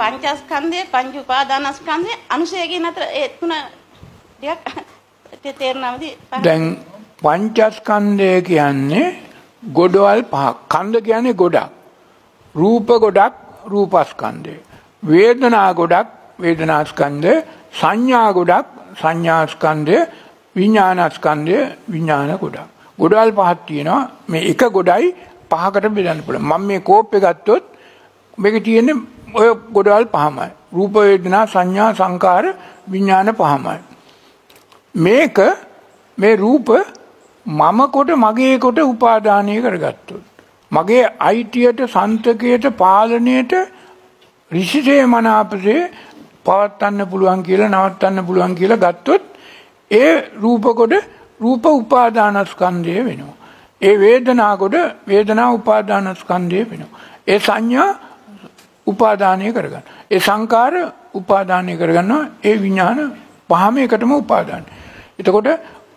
පංචස්කන්ධය පංච උපාදානස්කන්ධය අනුසය කියන අතර ඒ තුන ටිකක් තේරෙනවද දැන් පංචස්කන්ධය කියන්නේ ගොඩවල් පහක්. කන්ද කියන්නේ ගොඩක්. රූප ගොඩක් රූපස්කන්ධය. වේදනා ගොඩක් වේදනාස්කන්ධය, සංඥා ගොඩක් සංඥාස්කන්ධය, විඥානස්කන්ධය විඥාන ගොඩක්. ගොඩවල් පහක් තියෙනවා. මේ එක ගොඩයි පහකට බෙදන්න පුළුවන්. මම මේ කෝප් එක ගත්තොත් මේකේ තියෙන්නේ ඔය ගොඩවල් පහමයි. රූප වේදනා සංඥා සංකාර විඥාන පහමයි. මේක මේ රූප මම කොට මගේ කොට උපාදානය කරගත්තොත්. මගේ අයිතියට සන්තකයට පාලනයට රිසිසේ මනාපසේ පවත්වන්න පුළුවන් කියලා නවත්තන්න පුළුවන් කියලා ගත්තොත් ඒ රූප කොට රූප උපාදානස්කන්ධය වෙනවා. ඒ වේදනා කොට වේදනා උපාදානස්කන්ධය වෙනවා. ඒ සංඥා උපාදානය කරගන්න. ඒ සංකාර උපාදානය කරගන්නවා ඒ විඥාන පහම එකටම උපාදානය. එතකොට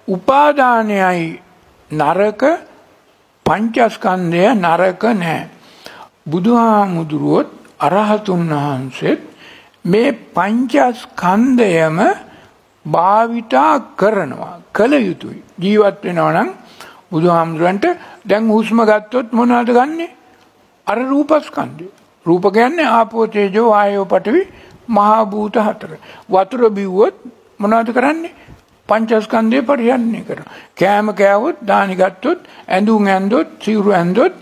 උපාදානයයි නරක පංචස්කන්ධය නරක නෑ. බුදුහාමුදුරුවොත් අරහතුන් වහන්සේත් මේ පංචස්කන්ධයම භාවිතා කරනවා කළ යුතුයි. ජීවත් වෙනවා නම් බුදුහාමුදුරන්ට දැන් හුස්ම ගත්තොත් මොනවද ගන්නෙ? අර රූපස්කන්ධය. රූප කියන්නේ ආපෝ තේජෝ ආයෝ පඨවි මහා භූත හතර. වතුර බිව්වොත් මොනවද කරන්නේ? පංචස්කන්ධය පරිහරණය කරනවා. කෑම කෑවොත් දානි ගත්තොත් ඇඳුම් ඇඳොත් සිවුරු ඇඳොත්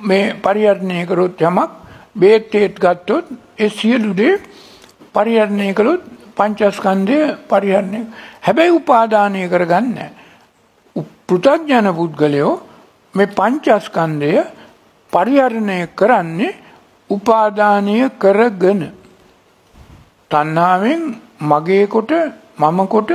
මේ පරිහරණය කරොත් යමක් බේත් තේත් ගත්තොත් ඒ සියලු දේ පරිහරණය කළොත් පංචස්කන්ධය පරිහරණය හැබැයි උපාදානය කරගන්නේ පෘථග්ජන පුද්ගලයෝ මේ පංචස්කන්ධය පරිහරණය කරන්නේ උපාදානය කරගෙන තණ්හාවෙන් මගේ කොට මම කොට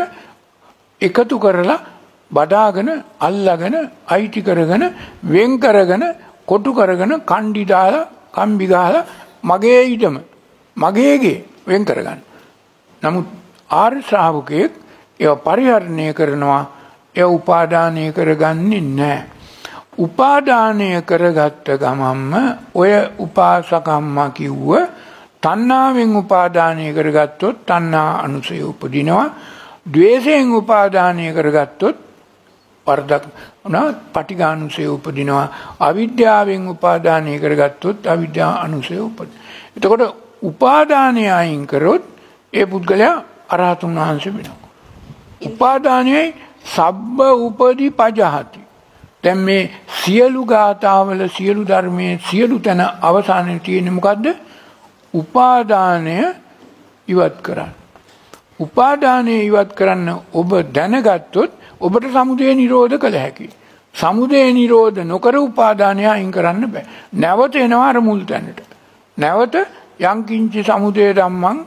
එකතු කරලා බදාගෙන අල්ලාගෙන අයිති කරගෙන වෙන් කරගෙන කොටු කරගෙන කණ්ඩි දාලා කම්බි ගහලා මගේ ඊටම මගේගේ වෙන් කරගන්න. නමුත් ආර්ය ශ්‍රාවකයෙක් ඒව පරිහරණය කරනවා ඒ උපාදානය කරගන්නේ නැහැ. උපාදානය කරගත්ත ගමම්ම ඔය උපාසකම්මා කිව්ව තණ්හාවෙන් උපාදානය කරගත්තොත් තණ්හා අනුසය උපදිනවා ද්වේෂයෙන් උපාදානය කරගත්තොත් වර්ධක් වුණා පටිඝානුසය උපදිනවා අවිද්‍යාවෙන් උපාදානය කරගත්තොත් අවිද්‍යා අනුසය උපදින. එතකොට උපාදානය අයින් කරොත් ඒ පුද්ගලයා අරහතුන් වහන්සේ වෙනවා. උපාදානයයි සබ්බ උපදි පජහති. දැන් මේ සියලු ගාථාවල සියලු ධර්මයේ සියලු තැන අවසානයේ තියෙන්නේ මොකද්ද? උපාදානය ඉවත් කරන්න. උපාදානය ඉවත් කරන්න ඔබ දැනගත්තොත් ඔබට සමුදය නිරෝධ කළ හැකි. සමුදය නිරෝධ නොකර උපාදානය අයින් කරන්න බෑ. නැවත එනවා අර මුල් තැනට. නැවත යංකින්චි සමුදය ධම්මං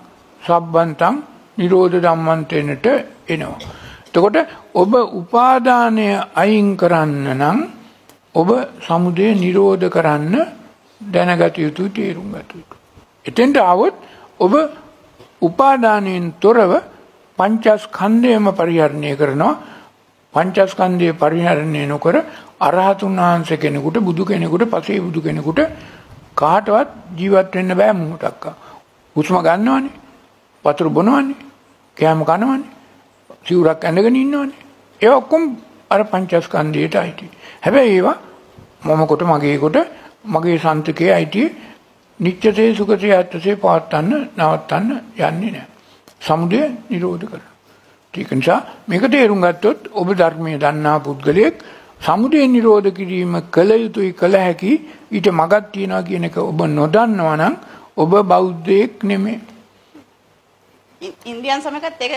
සබ්බන්තං නිරෝධ ධම්මන්තෙනට එනවා. එතකොට ඔබ උපාදානය අයින් කරන්න නම් ඔබ සමුදය නිරෝධ කරන්න දැනගත යුතු තේරුම් ගත යුතු. එතෙන්ට આવොත් ඔබ උපාදානයෙන් තොරව පංචස්කන්ධයම පරිහරණය කරනවා පංචස්කන්ධය පරිහරණය නොකර අරහතුන් වහන්සේ කෙනෙකුට බුදු කෙනෙකුට පසේ බුදු කෙනෙකුට කාටවත් ජීවත් වෙන්න බෑ මොහොතක්. හුස්ම ගන්නවනේ. වතුර බොනවනේ. කෑම කනවනේ. සිවුරක් ඇඳගෙන ඉන්නවනේ. ඒ ඔක්කොම අර පංචස්කන්ධයට අයිති. හැබැයි ඒවා මම කොට මගේ කොට මගේ සන්තකයේ අයිති නිත්‍යසේ සුඛසේ ඇත්තසේ පවත්තන්න නවත්තන්න යන්නේ නැහැ. සමුදය නිරෝධ කරනවා. ඒක නිසා මේක තේරුම් ගත්තොත් ඔබ ධර්මයේ දන්නා පුද්ගලයෙක් සමුදය නිරෝධ කිරීම කළ යුතුයි කළ හැකි ඊට මගක් තියනවා කියන එක ඔබ නොදන්නවා නම් ඔබ බෞද්ධයෙක් නෙමෙයි. ඉන්දියන් සමගත් ඒක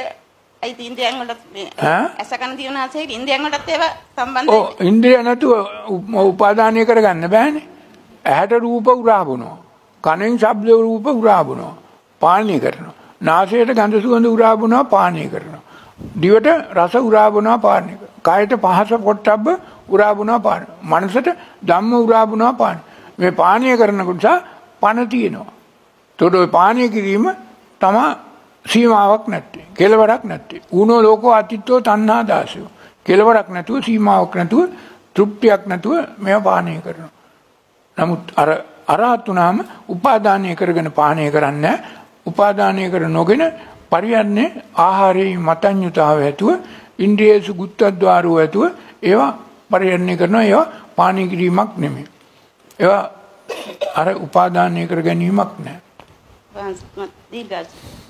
අයි ඉන්දියන් වලට ඇසකන තියෙන ආසෙක ඉන්දියන් වලටත් ඒවා සම්බන්ධයි. ඔව් ඉන්ද්‍රිය නැතුව උපාදානය කරගන්න බෑනේ. ඇහැට රූප උරා බොනවා. කනෙන් ශබ්ද රූප උරා බොනවා. පානීය කරනවා. නාසයට ගඳ සුවඳ උරා බොනවා පානීය කරනවා. දිවට රස උරා බොනවා පානීය කරනවා. කායට පහස පොට්ටබ්බ උරා බොනවා පානීය. මනසට ධම්ම උරා බොනවා පානීය. මේ පානීය කරනකොට පණ තියෙනවා. ඒතකොට ওই පානීය කිරීම තමයි සීමාවක් නැත්තේ. කෙලවරක් නැත්තේ. ඌනෝ ලෝකෝ අතිත්තෝ තණ්හා දාසයෝ. කෙලවරක් නැතුව සීමාවක් නැතුව තෘප්තියක් නැතුව මේව පානීය කරනවා. නමුත් අර අරහත් වුණාම උපාදානය කරගෙන පානය කරන්නේ නැහැ. උපාදානය කර නොගෙන පරියන්නේ ආහාරයේ මතඤ්‍යතාව ඇතුව ඉන්ද්‍රියසු ගුත්තද්වාරෝ ඇතුව ඒවා පරියන්නේ කරනවා ඒවා පානය කිරීමක් නෙමෙයි. ඒවා අර උපාදානය කර ගැනීමක් නෑ. වහන්සේ දීර්ඝායුෂ